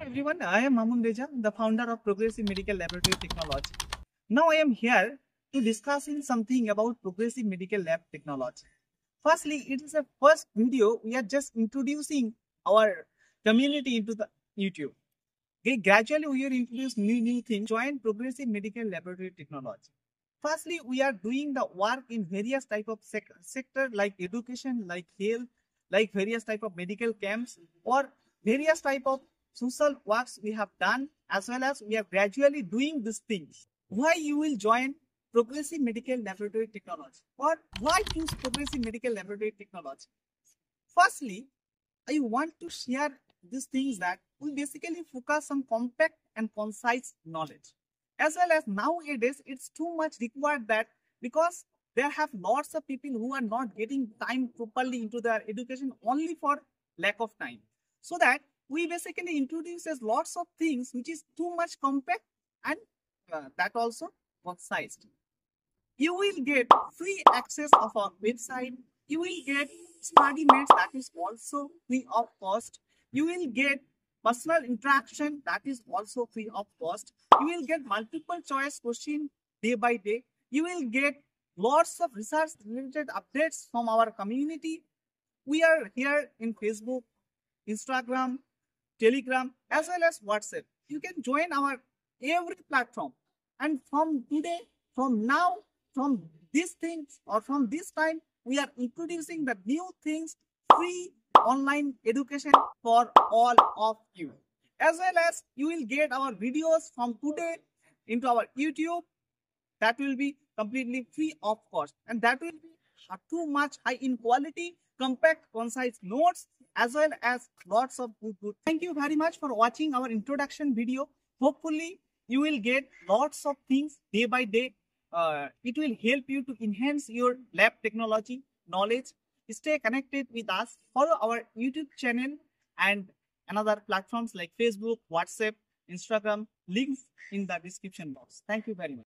everyone, I am Mamun Reja, the founder of Progressive Medical Laboratory Technology. Now I am here to discussing something about Progressive Medical Lab Technology. Firstly, it is a first video we are just introducing our community into the YouTube. Okay, gradually we are introducing new new things. Join Progressive Medical Laboratory Technology. Firstly, we are doing the work in various type of sec sector like education, like health, like various type of medical camps or various type of social works we have done as well as we are gradually doing these things. Why you will join Progressive Medical Laboratory Technology or why choose Progressive Medical Laboratory Technology? Firstly, I want to share these things that we basically focus on compact and concise knowledge. As well as nowadays, it's too much required that because there have lots of people who are not getting time properly into their education only for lack of time. So that we basically introduces lots of things which is too much compact and uh, that also concise. You will get free access of our website. You will get study mates that is also free of cost. You will get personal interaction that is also free of cost. You will get multiple choice question day by day. You will get lots of research related updates from our community. We are here in Facebook, Instagram, Telegram, as well as WhatsApp. You can join our every platform. And from today, from now, from these things or from this time, we are introducing the new things free online education for all of you. As well as you will get our videos from today into our YouTube that will be completely free of cost and that will be too much high in quality, compact, concise notes as well as lots of good good. Thank you very much for watching our introduction video. Hopefully you will get lots of things day by day. Uh, it will help you to enhance your lab technology knowledge stay connected with us follow our youtube channel and another platforms like facebook whatsapp instagram links in the description box thank you very much